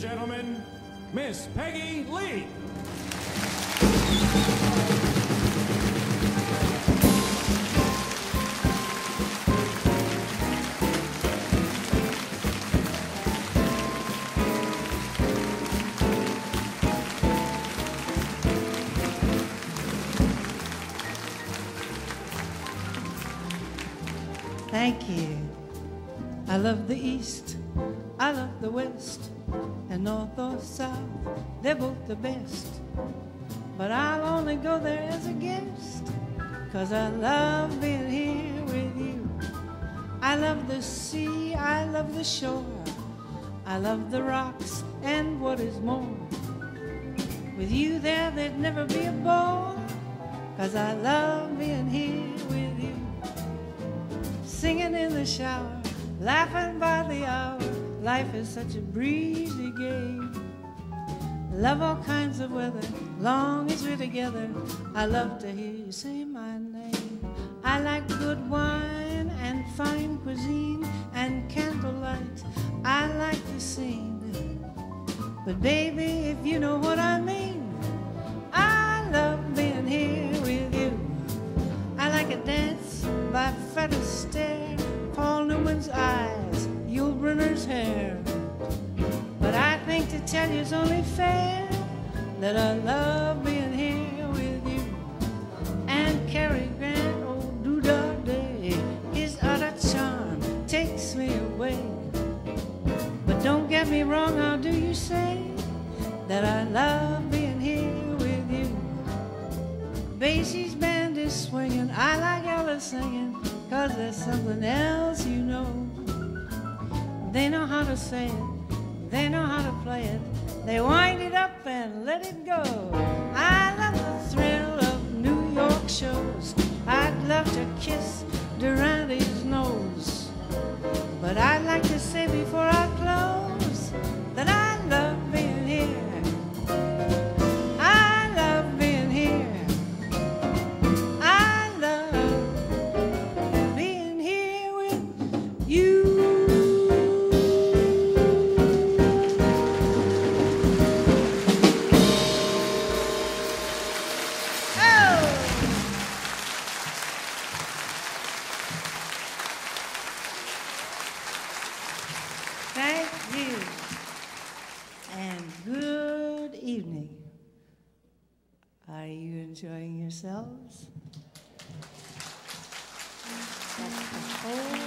gentlemen, Miss Peggy Lee. Thank you. I love the East, I love the West, North or South, they're both the best. But I'll only go there as a guest, cause I love being here with you. I love the sea, I love the shore, I love the rocks, and what is more, with you there, there'd never be a bore, cause I love being here with you singing in the shower, laughing by the hour. Life is such a breezy game. Love all kinds of weather, long as we're together. I love to hear you say my name. I like good wine and fine cuisine and candlelight. I like the scene. But baby, if you know what I mean, I love being here with you. I like a dance by Fred Astaire, Paul Newman's eyes, Yul Brynner's hair. But I think to tell you it's only fair that I love being here with you. And Cary Grant, oh doodah day, his utter charm takes me away. But don't get me wrong, how do you say that I love being here with you? Basie's band is swinging. I like Ella singing, cause there's something else you know. They know how to say it, they know how to play it. They wind it up and let it go. I love the thrill of New York shows. I'd love to kiss Durante's nose. But I'd like to say before I close that I love enjoying yourselves? That's the whole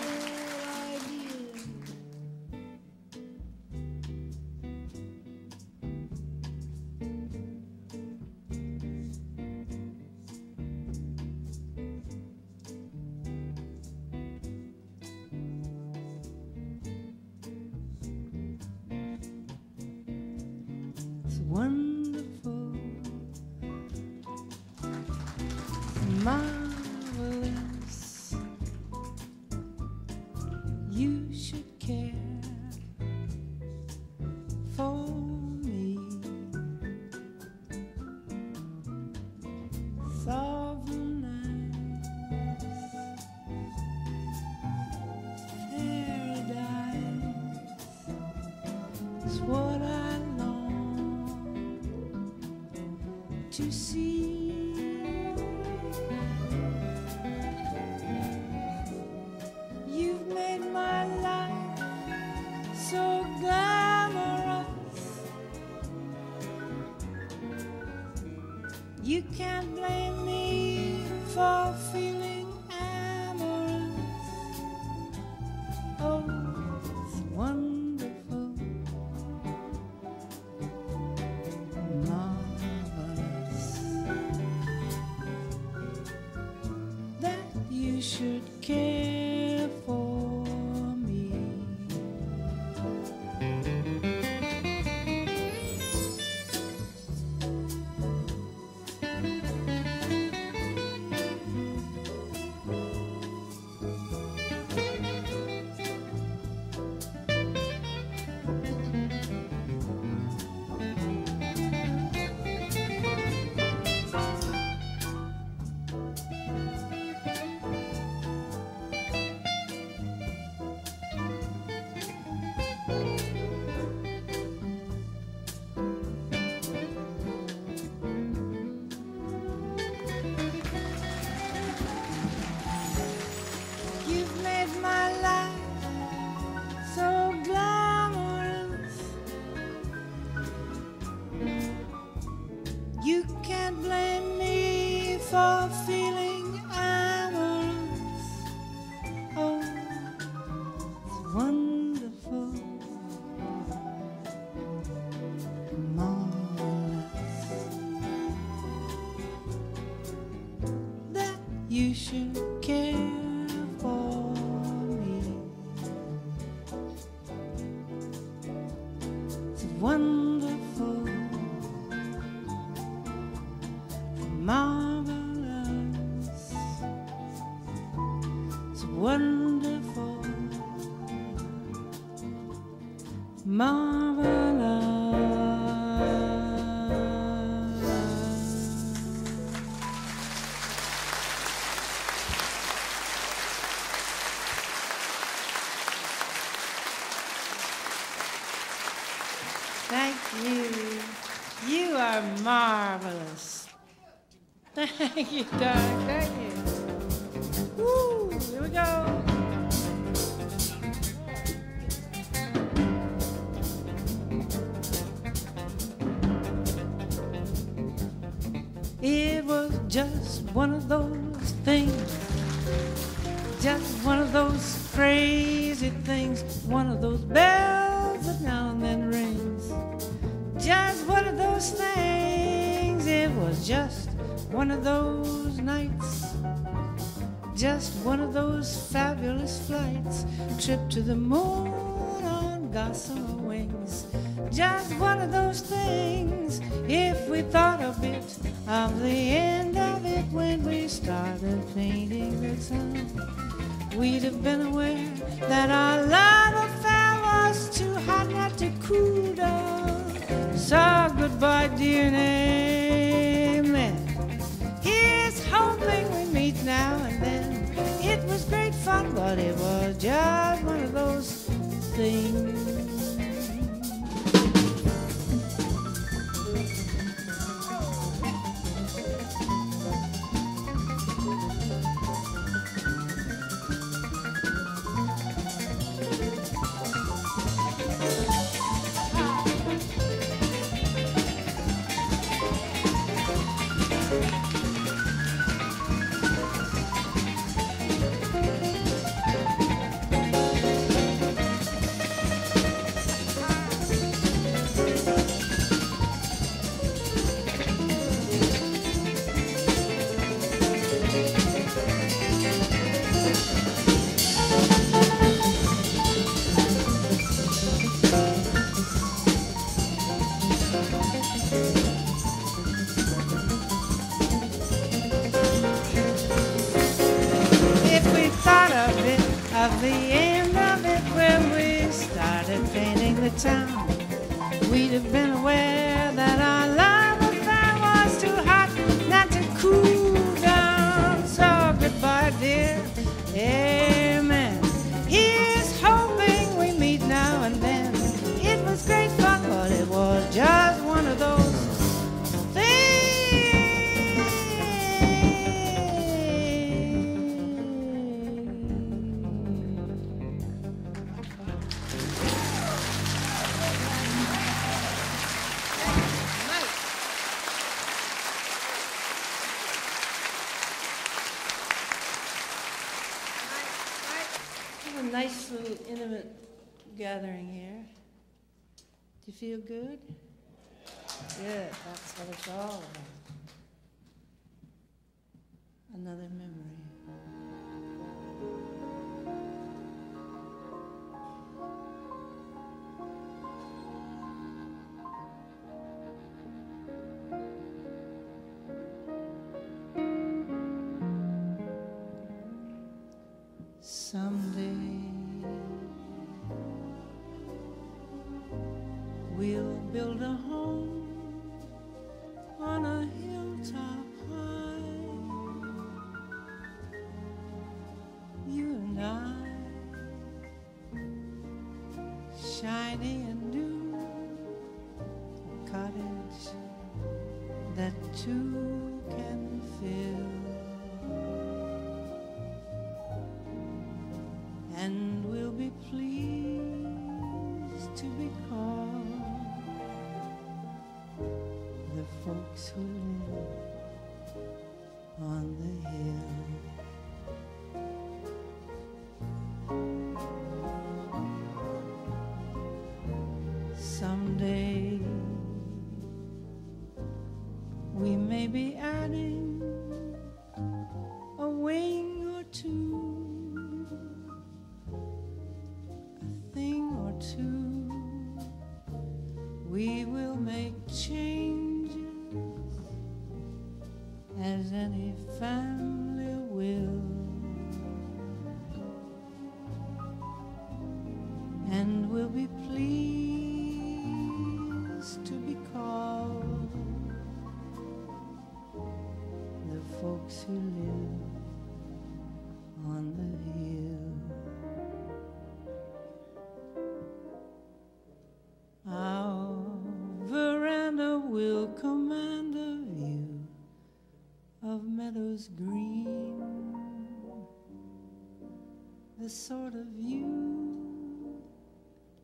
idea. It's wonderful, Thank you. Thank you. Woo, here we go. It was just one of those things. Just one of those crazy things. One of those bells one of those nights. Just one of those fabulous flights. Trip to the moon on gossamer wings. Just one of those things. If we thought a bit of the end of it when we started painting the sun, we'd have been aware that our love affair was too hot not to cool down. So goodbye, dear, fun, but it was just one of those things. You feel good? Good, that's what it's all about. Another memory. Build a home on a hilltop high. You and I, shiny and new, a cottage that two folks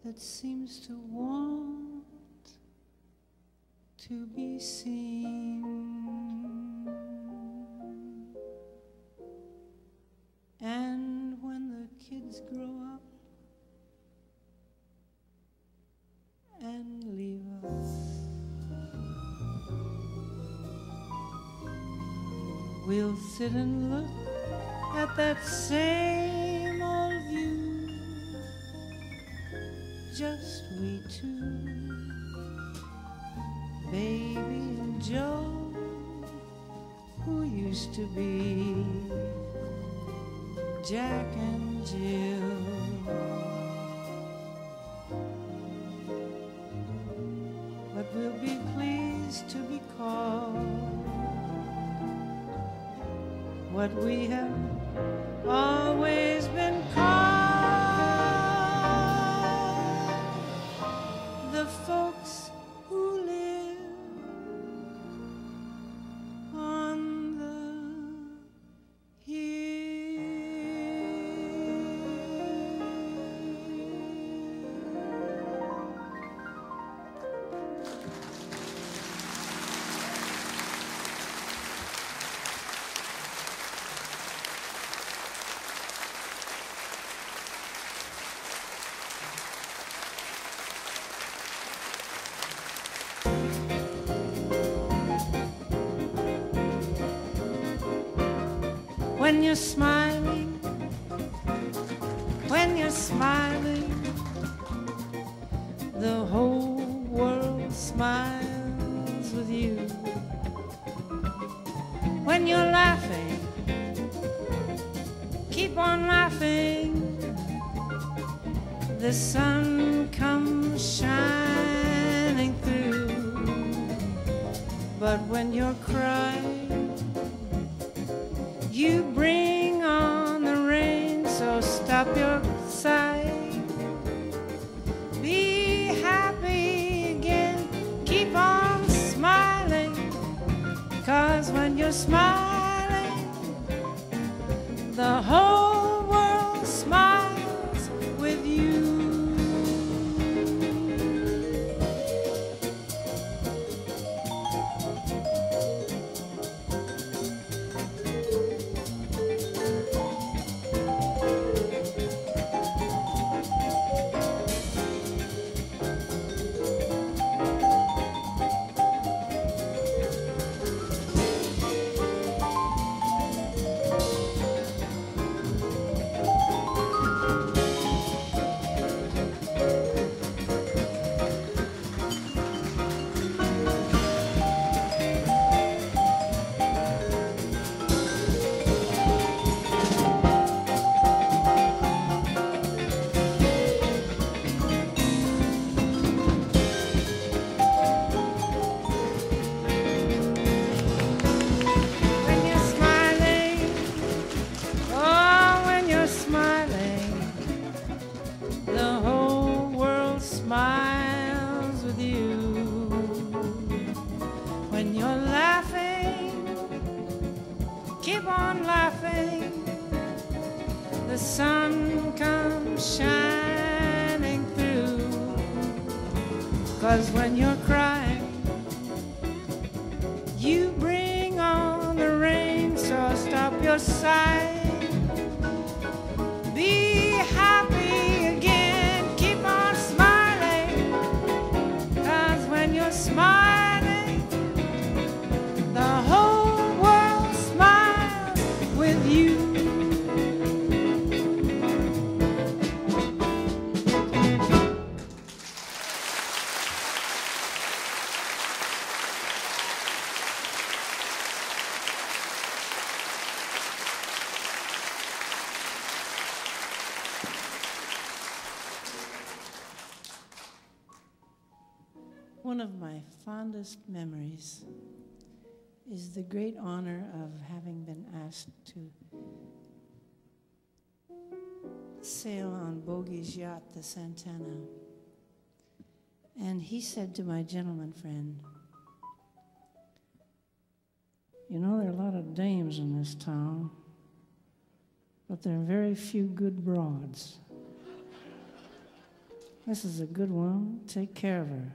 that seems to want to be seen. And when the kids grow up and leave us, we'll sit and look at that same just we two, baby and Joe, who used to be Jack and Jill. But we'll be pleased to be called what we have always When you're smiling, when you're smiling, the whole world smiles with you. When you're laughing, keep on laughing. The sun comes shining through. But when you're crying, Cause fondest memories is the great honor of having been asked to sail on Bogey's yacht, the Santana. And he said to my gentleman friend, You know, there are a lot of dames in this town, but there are very few good broads. This is a good one. Take care of her.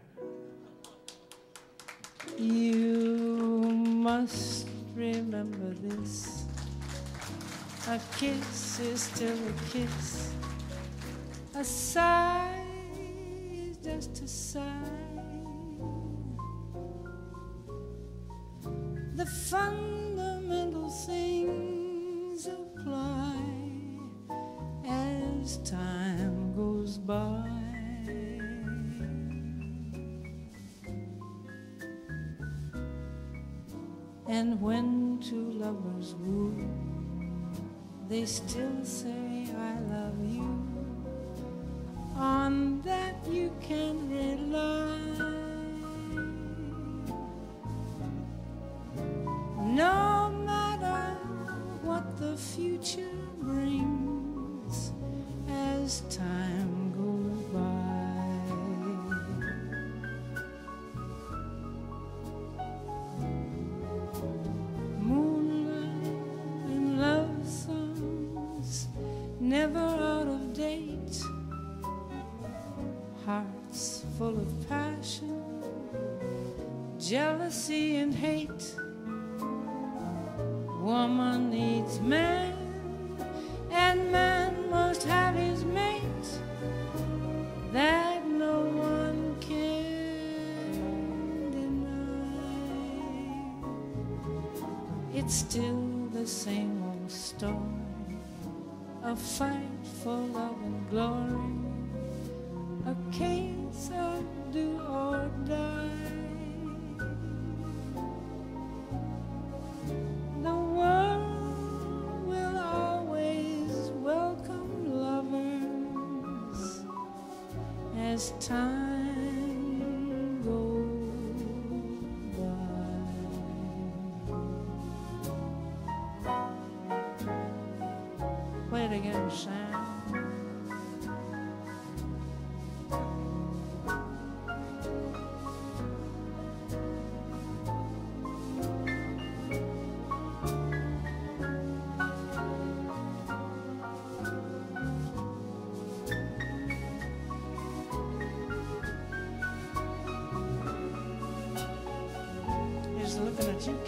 You must remember this. A kiss is still a kiss. A sigh is just a sigh. The fundamental things apply as time goes by. And when two lovers woo, they still say, I love you. On that you can rely. Jealousy and hate. Woman needs man, and man must have his mate. That no one can deny. It's still the same old story a fight for love and glory, a case of do or die.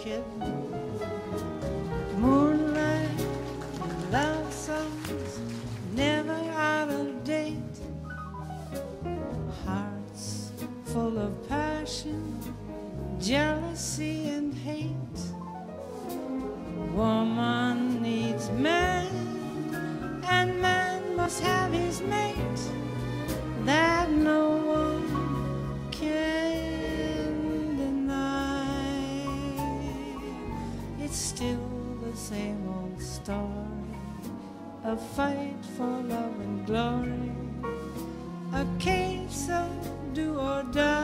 Looking a case of do or die.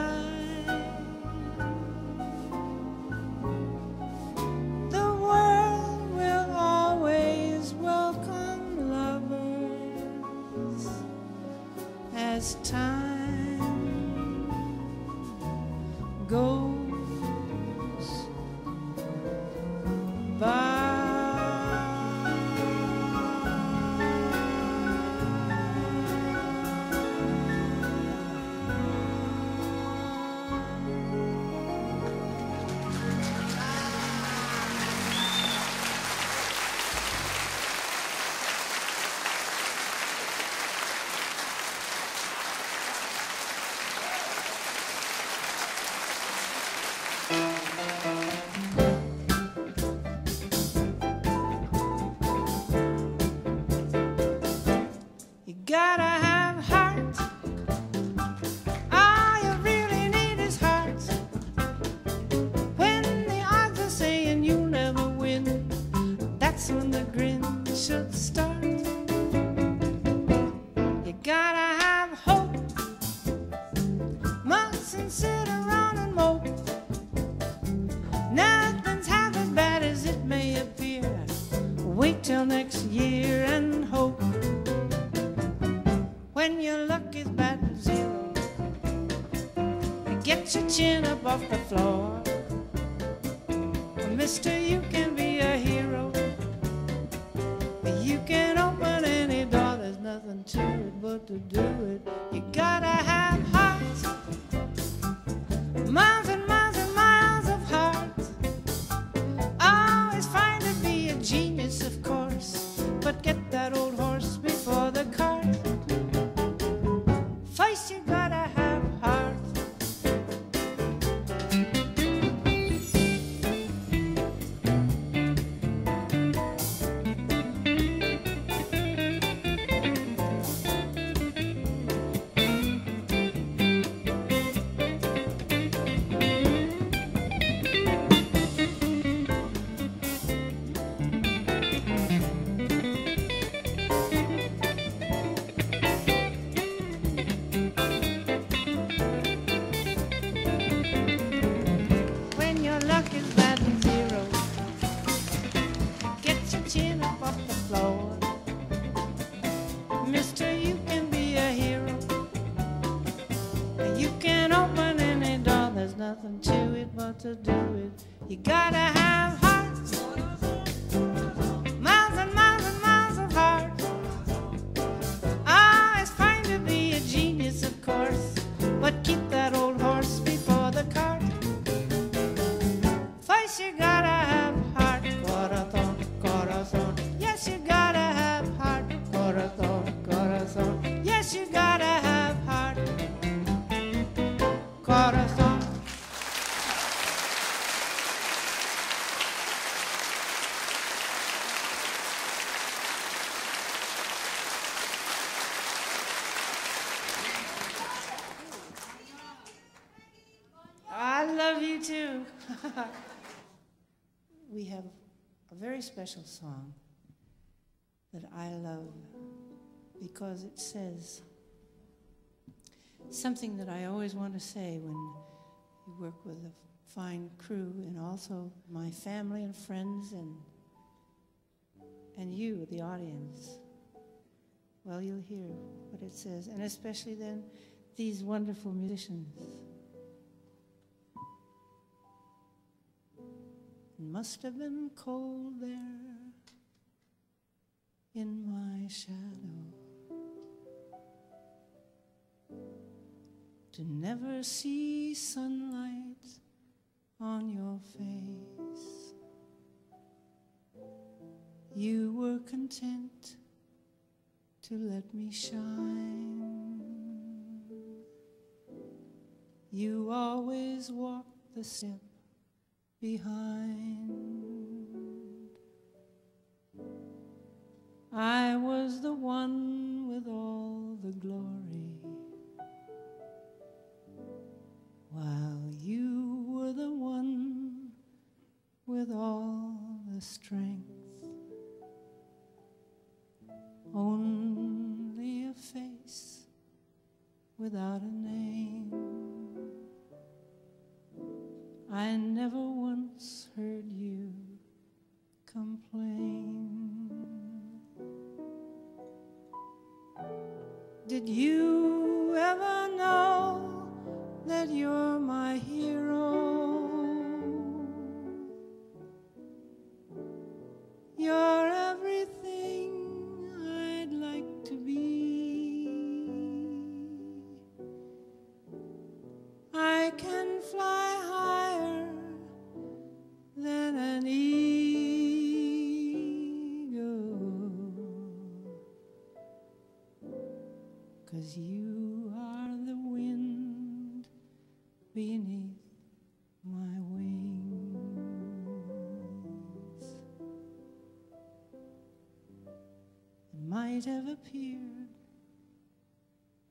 Off the floor. Mister, you can be a hero. You can open any door, there's nothing to it but to do it. You gotta have special song that I love because it says something that I always want to say when you work with a fine crew and also my family and friends and and you, the audience. Well, you'll hear what it says, and especially then these wonderful musicians. Must have been cold there in my shadow to never see sunlight on your face. You were content to let me shine. You always walked the step behind. I was the one with all the glory, while you were the one with all the strength. Only a face without a name.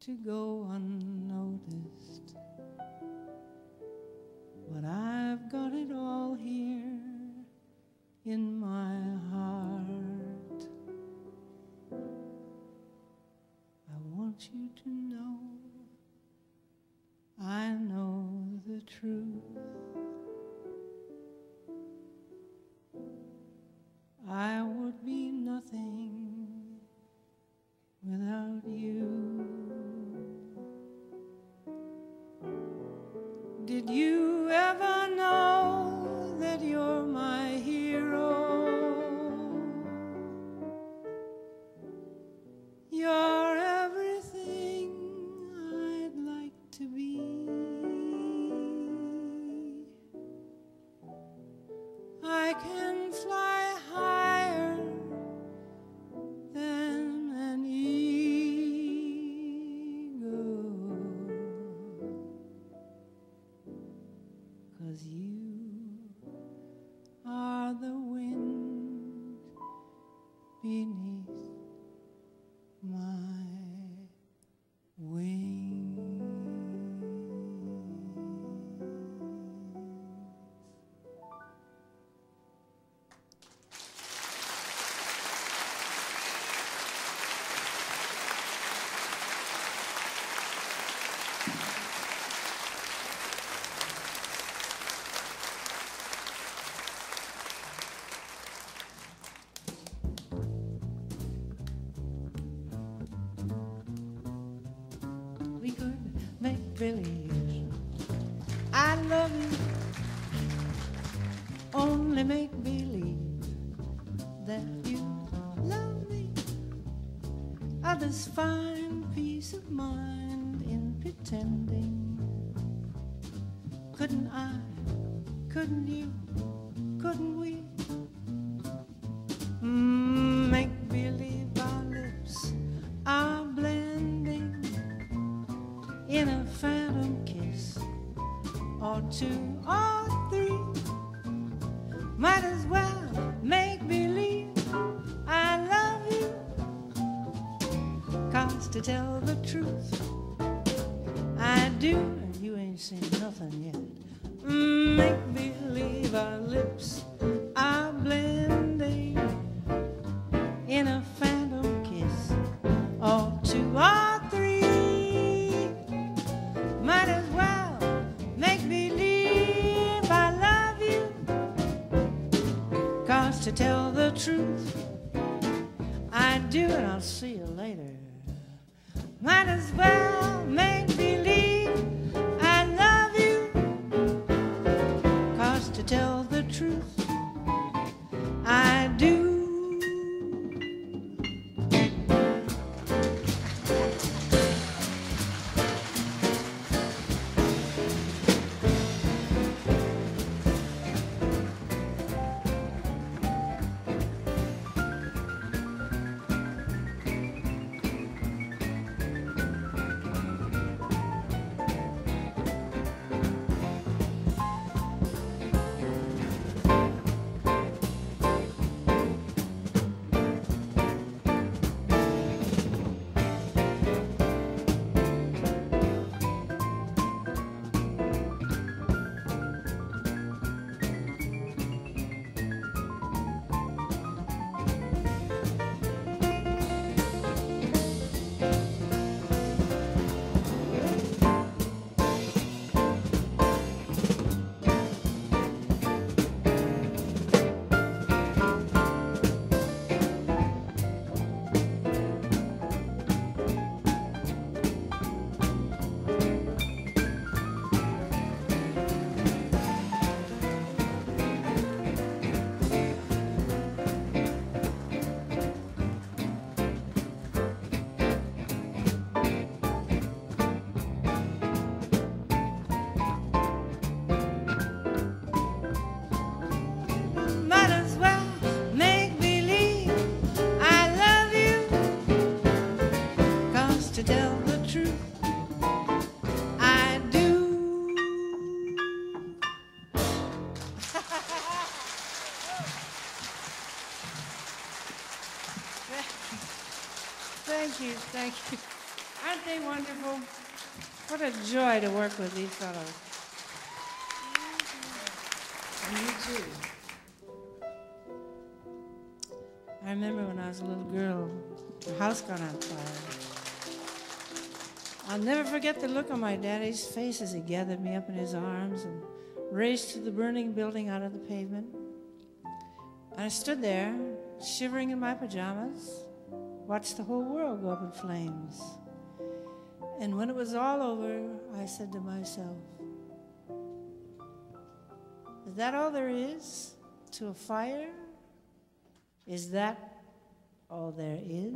to go my village. I love you, only make believe that you love me. Others find peace of mind in pretending. Couldn't I? in a phantom kiss or two or three. Might as well make believe I love you. Cause to tell the truth, I do, and you ain't seen nothing yet. Make believe our lips Thank you, thank you. Aren't they wonderful? What a joy to work with these fellows. And you too. I remember when I was a little girl, the house got on fire. I'll never forget the look on my daddy's face as he gathered me up in his arms and raced to the burning building out of the pavement. And I stood there, shivering in my pajamas, watched the whole world go up in flames. And when it was all over, I said to myself, Is that all there is to a fire? Is that all there is?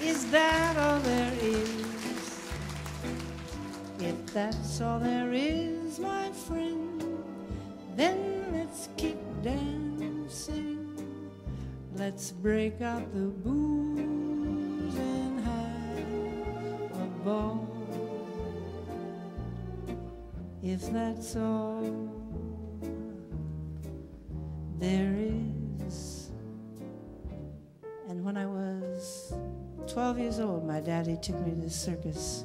Is that all there is? If that's all there is, my friend, then let's keep. Let's break out the booze and have a ball. If that's all there is. And when I was 12 years old, my daddy took me to the circus.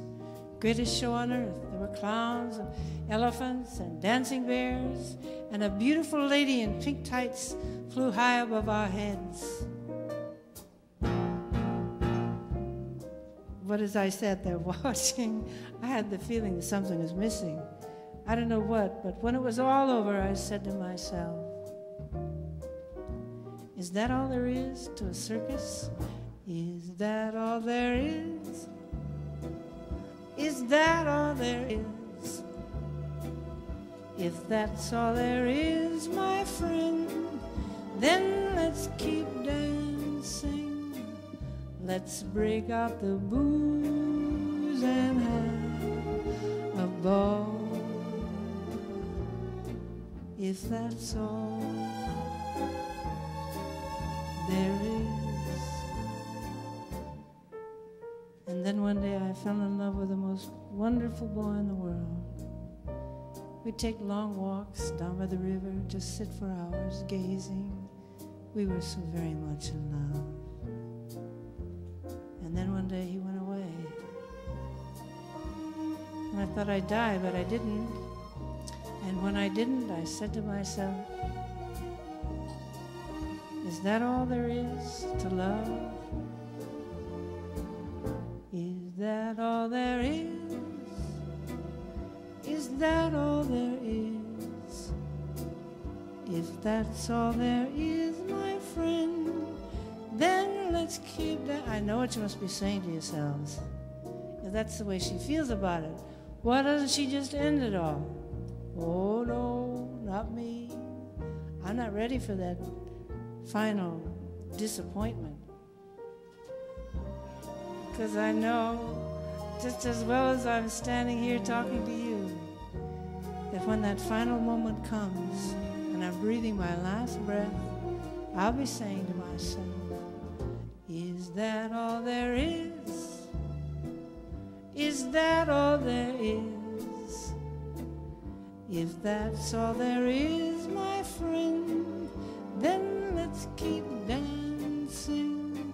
Greatest show on earth. There were clowns and elephants and dancing bears, and a beautiful lady in pink tights flew high above our heads. But as I sat there watching, I had the feeling that something was missing. I don't know what, but when it was all over, I said to myself, Is that all there is to a circus? Is that all there is? Is that all there is? If that's all there is, my friend, then let's keep dancing. Let's break out the booze and have a ball. If that's all there is. And then one day I fell in love with the most wonderful boy in the world. We'd take long walks down by the river, just sit for hours gazing. We were so very much in love. And then one day he went away. And I thought I'd die, but I didn't. And when I didn't, I said to myself, Is that all there is to love? Is that all there is? That all there is? If that's all there is, my friend, then let's keep that. I know what you must be saying to yourselves. If that's the way she feels about it, why doesn't she just end it all? Oh, no, not me. I'm not ready for that final disappointment. Because I know, just as well as I'm standing here talking to you, when that final moment comes and I'm breathing my last breath, I'll be saying to myself, Is that all there is? Is that all there is? If that's all there is, my friend, then let's keep dancing.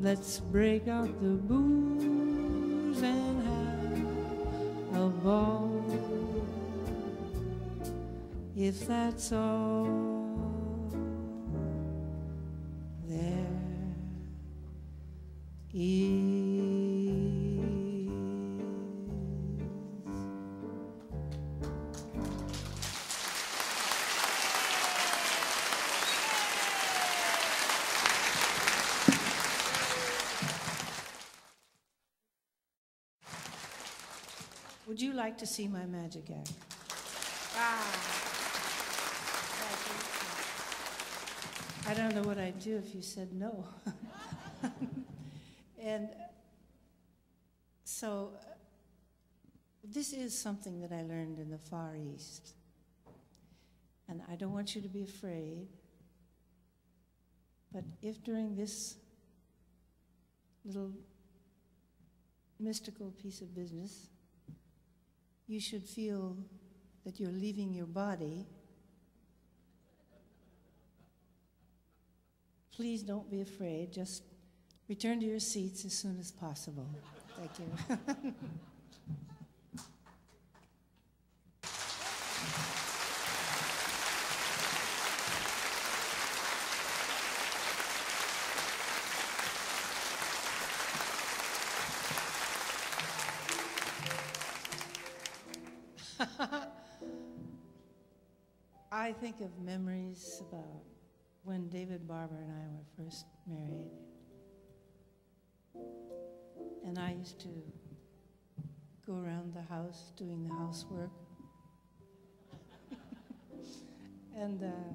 Let's break out the booze and have a ball. If that's all there is. Would you like to see my magic act? Ah. I don't know what I'd do if you said no. and so, uh, this is something that I learned in the Far East. And I don't want you to be afraid. But if during this little mystical piece of business you should feel that you're leaving your body, please don't be afraid. Just return to your seats as soon as possible. Thank you. I think of memories about when David Barbour and I were first married. And I used to go around the house doing the housework. and uh,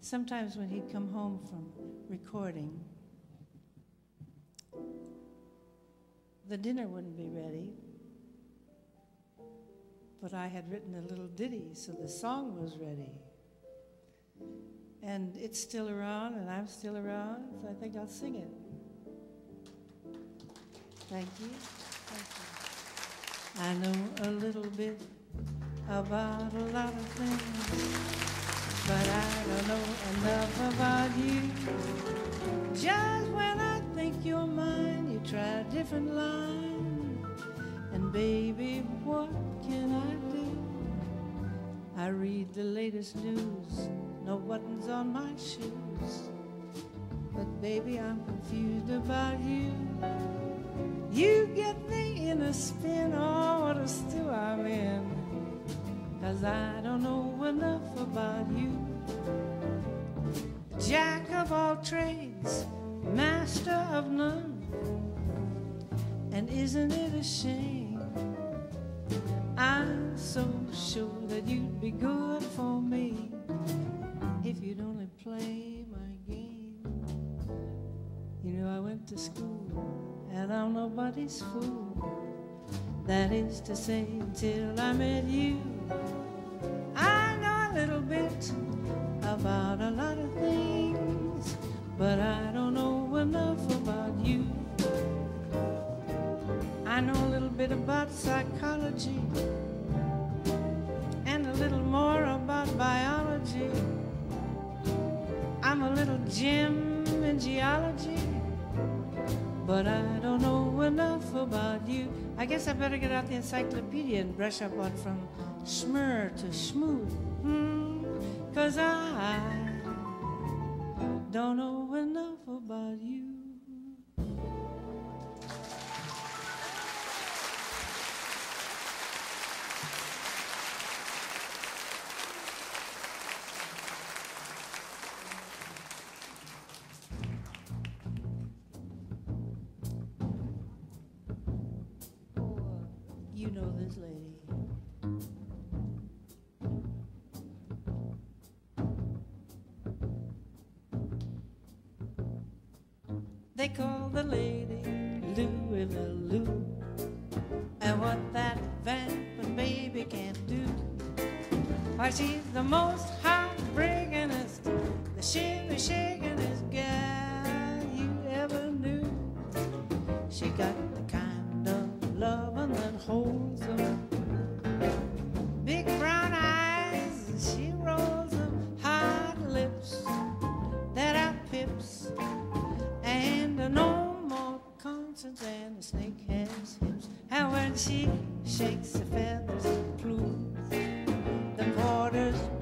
sometimes when he'd come home from recording, the dinner wouldn't be ready but I had written a little ditty, so the song was ready. And it's still around, and I'm still around, so I think I'll sing it. Thank you. Thank you. I know a little bit about a lot of things, but I don't know enough about you. Just when I think you're mine, you try a different line. And baby, what can I do? I read the latest news, no buttons on my shoes. But baby, I'm confused about you. You get me in a spin, oh, what a stew I'm in. Cause I don't know enough about you. Jack of all trades, master of none. And isn't it a shame? I'm so sure that you'd be good for me if you'd only play my game. You know, I went to school and I'm nobody's fool. That is to say, until I met you. I know a little bit about a lot of things, but I don't know enough about you. I know a little bit about psychology I'm a little gem in geology, but I don't know enough about you. I guess I better get out the encyclopedia and brush up on from schmur to schmoo. Hmm, Cause I don't know enough about. You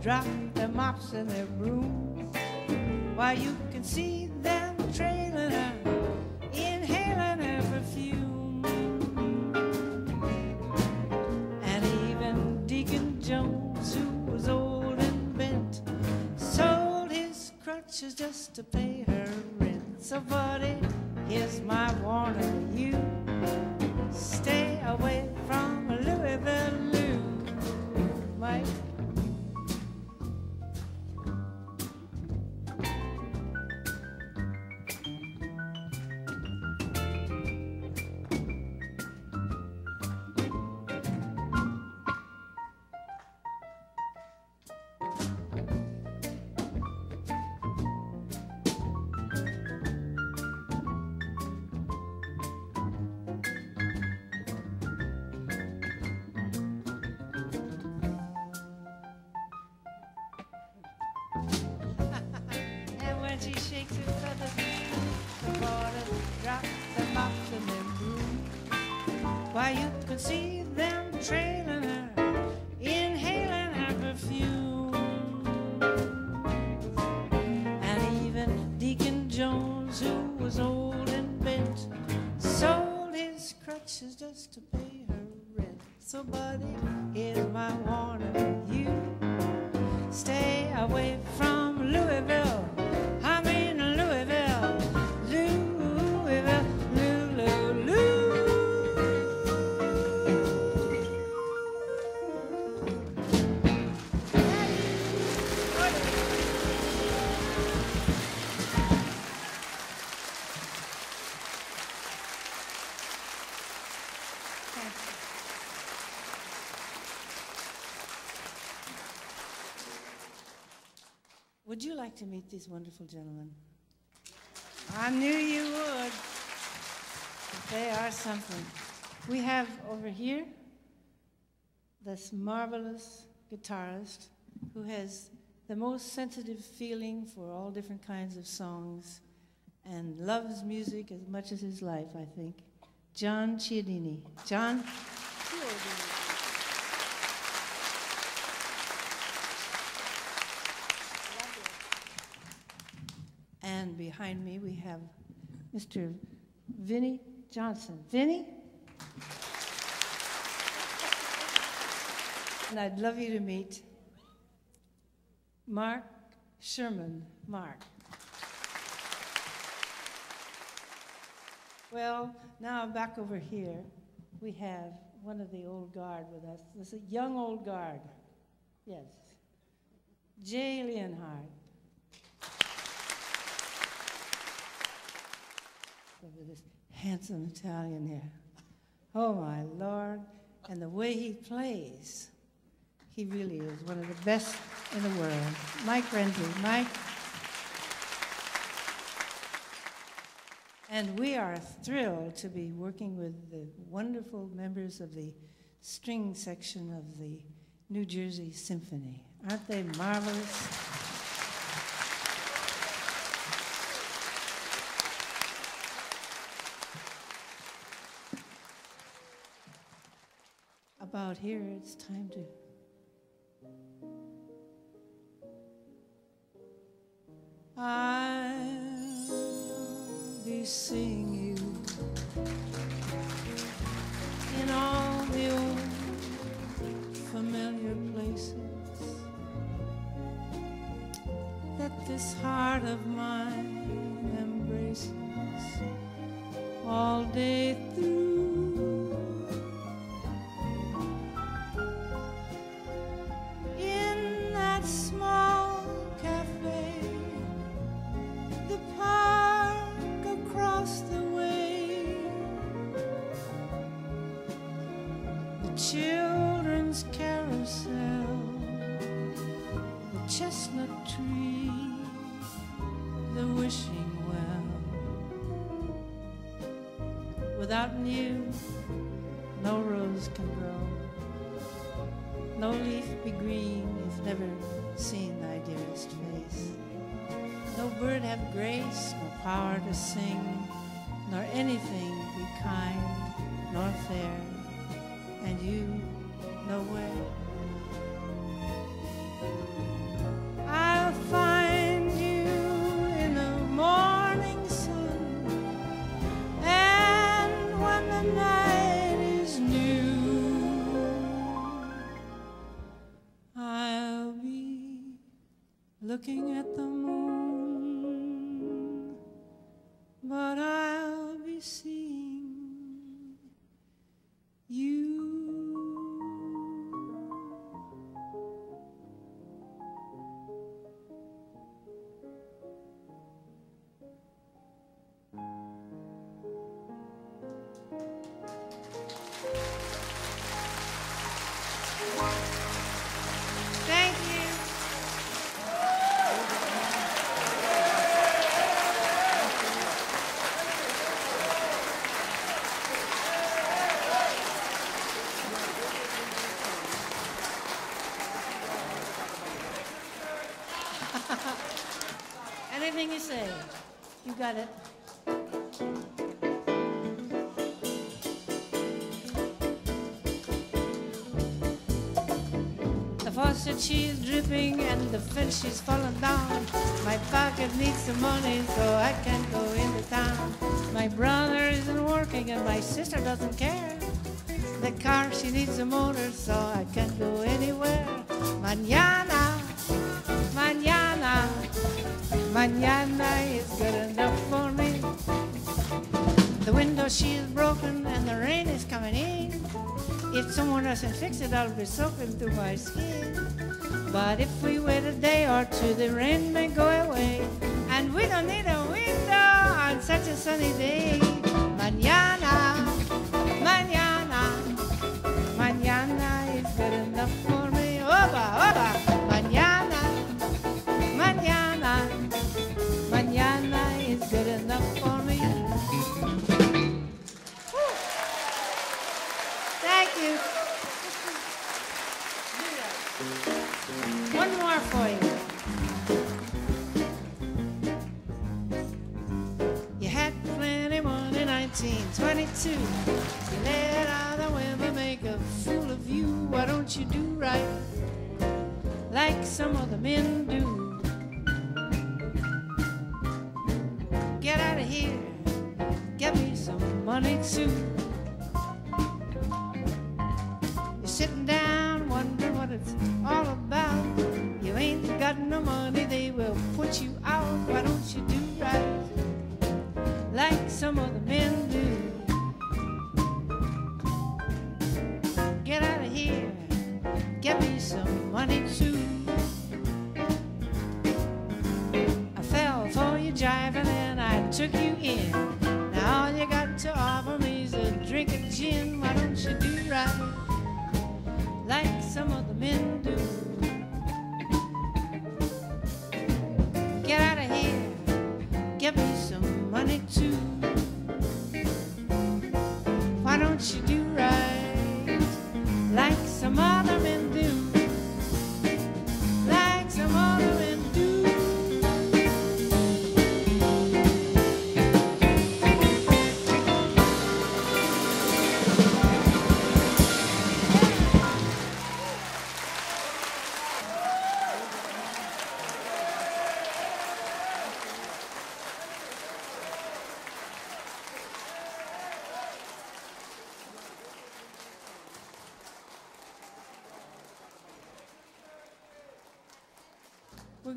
drop their mops and their brooms. While you can see them trailing her, inhaling her perfume. And even Deacon Jones, who was old and bent, sold his crutches just to pay just to pay her rent. So, buddy, here's my warning you. Stay away to meet these wonderful gentlemen? I knew you would. They are something. We have over here this marvelous guitarist who has the most sensitive feeling for all different kinds of songs and loves music as much as his life, I think. John Chiodini. John Chiodini. And behind me we have Mr. Vinnie Johnson. Vinnie? And I'd love you to meet Mark Sherman. Mark. Well, now back over here, we have one of the old guard with us. This is a young old guard. Yes. Jay Leonhart. Over this handsome Italian here. Oh my Lord. And the way he plays, he really is one of the best in the world. Mike Renzi. Mike. And we are thrilled to be working with the wonderful members of the string section of the New Jersey Symphony. Aren't they marvelous? About here, it's time to. I'll be seeing you in all the old familiar places that this heart of mine embraces all day through. You she's dripping and the fence she's fallen down. My pocket needs some money so I can't go into town. My brother isn't working and my sister doesn't care. The car she needs a motor so I can't go anywhere. Mañana, mañana, mañana is good enough for me. The window she is broken and the rain is coming in. If someone doesn't fix it, I'll be soaking through my skin. But if we wait a day or two, the rain may go away. And we don't need a window on such a sunny day. Like some other men do? Get out of here, get me some money too.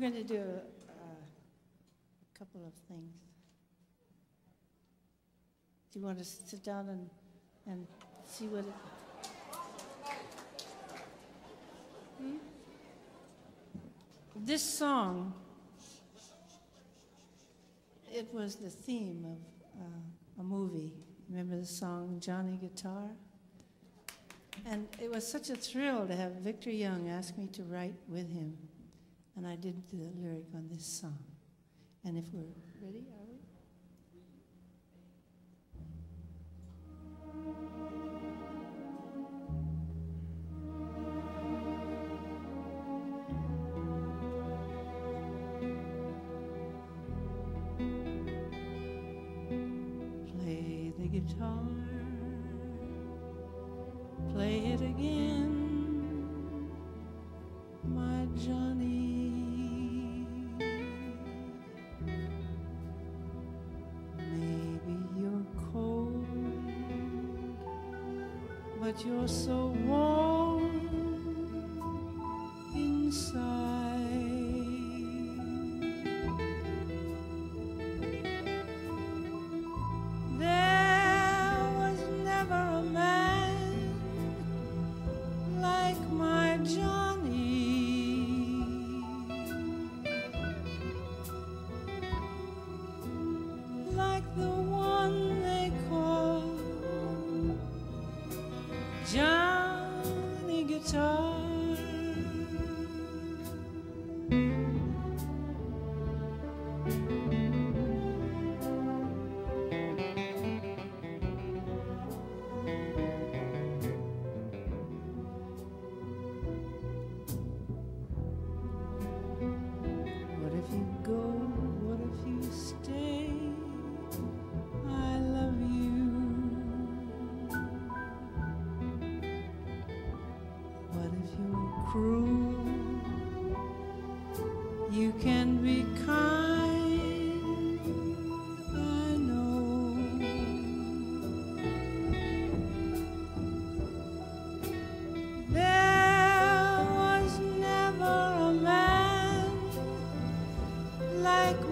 Going to do a, a couple of things. Do you want to sit down and, and see what it? Hmm? This song, it was the theme of uh, a movie. Remember the song Johnny Guitar? And it was such a thrill to have Victor Young ask me to write with him. And I did the lyric on this song. And if we're ready, are we? Play the guitar, play it again my Johnny. But you're so warm inside. like